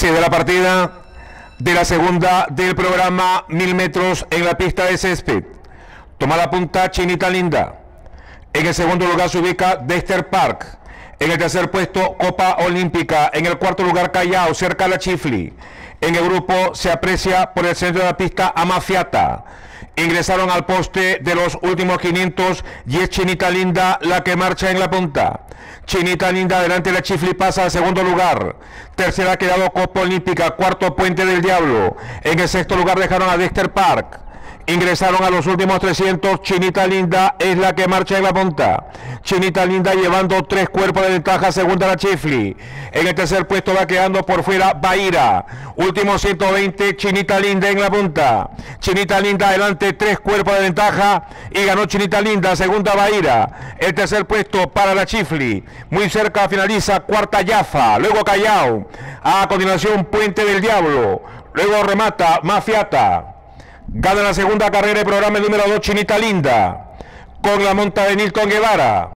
Se da la partida de la segunda del programa Mil metros en la pista de césped. Toma la punta Chinita Linda. En el segundo lugar se ubica Dexter Park. En el tercer puesto Copa Olímpica. En el cuarto lugar Callao, cerca de la Chifli. En el grupo se aprecia por el centro de la pista Amafiata. Ingresaron al poste de los últimos 500 y es Chinita Linda la que marcha en la punta. Chinita Linda adelante la Chifli pasa al segundo lugar. Tercera ha quedado Copa Olímpica, cuarto Puente del Diablo. En el sexto lugar dejaron a Dexter Park ingresaron a los últimos 300. Chinita Linda es la que marcha en la punta. Chinita Linda llevando tres cuerpos de ventaja, segunda la Chifli. En el tercer puesto va quedando por fuera Baira. Último 120, Chinita Linda en la punta. Chinita Linda adelante, tres cuerpos de ventaja y ganó Chinita Linda, segunda Baira. El tercer puesto para la Chifli. Muy cerca finaliza cuarta Yafa, luego Callao. A continuación Puente del Diablo. Luego remata Mafiata. Gana la segunda carrera del programa número 2 Chinita Linda con la monta de Nilton Guevara.